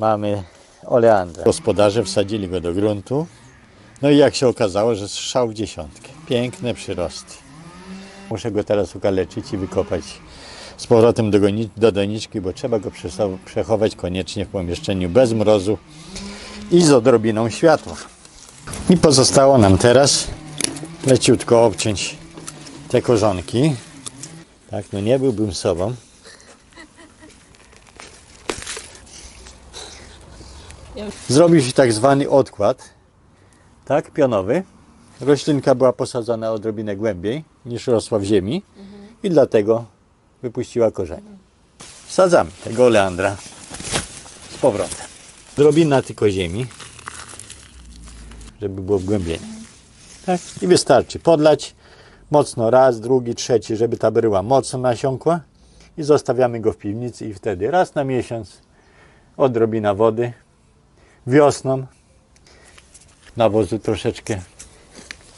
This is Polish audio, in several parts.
Mamy oleandra. Gospodarze wsadzili go do gruntu. No i jak się okazało, że strzał w dziesiątkę. Piękne przyrosty. Muszę go teraz ukaleczyć i wykopać z powrotem do, do doniczki, bo trzeba go przechować koniecznie w pomieszczeniu bez mrozu i z odrobiną światła. I pozostało nam teraz leciutko obciąć te korzonki. Tak, no nie byłbym sobą. Zrobił się tak zwany odkład, tak, pionowy. Roślinka była posadzona odrobinę głębiej niż rosła w ziemi i dlatego wypuściła korzenie. Wsadzamy tego oleandra z powrotem. Drobina tylko ziemi, żeby było wgłębienie. Tak? I wystarczy podlać mocno raz, drugi, trzeci, żeby ta bryła mocno nasiąkła i zostawiamy go w piwnicy i wtedy raz na miesiąc odrobina wody, wiosną nawozu troszeczkę.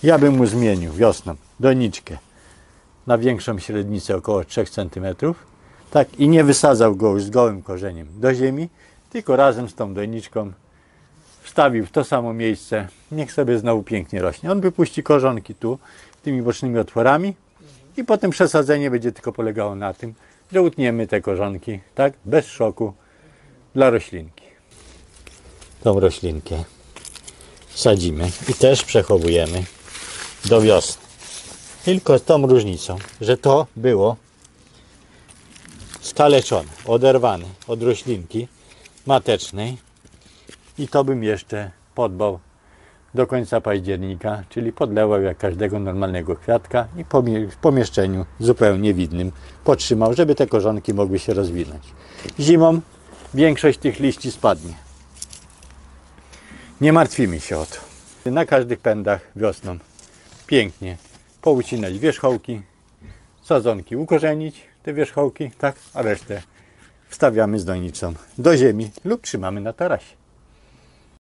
Ja bym mu zmienił wiosną doniczkę na większą średnicę około 3 cm. Tak i nie wysadzał go już z gołym korzeniem do ziemi, tylko razem z tą doniczką wstawił w to samo miejsce. Niech sobie znowu pięknie rośnie. On wypuści korzonki tu, tymi bocznymi otworami i potem przesadzenie będzie tylko polegało na tym, że utniemy te korzonki, tak, bez szoku dla roślinki. Tą roślinkę sadzimy i też przechowujemy do wiosny. Tylko z tą różnicą, że to było skaleczone, oderwane od roślinki matecznej i to bym jeszcze podbał do końca października, czyli podlewał jak każdego normalnego kwiatka i w pomieszczeniu zupełnie widnym podtrzymał, żeby te korzonki mogły się rozwinąć. Zimą większość tych liści spadnie. Nie martwimy się o to. Na każdych pędach wiosną pięknie poucinać wierzchołki, sadzonki ukorzenić, te wierzchołki, tak, a resztę wstawiamy z donicą do ziemi lub trzymamy na tarasie.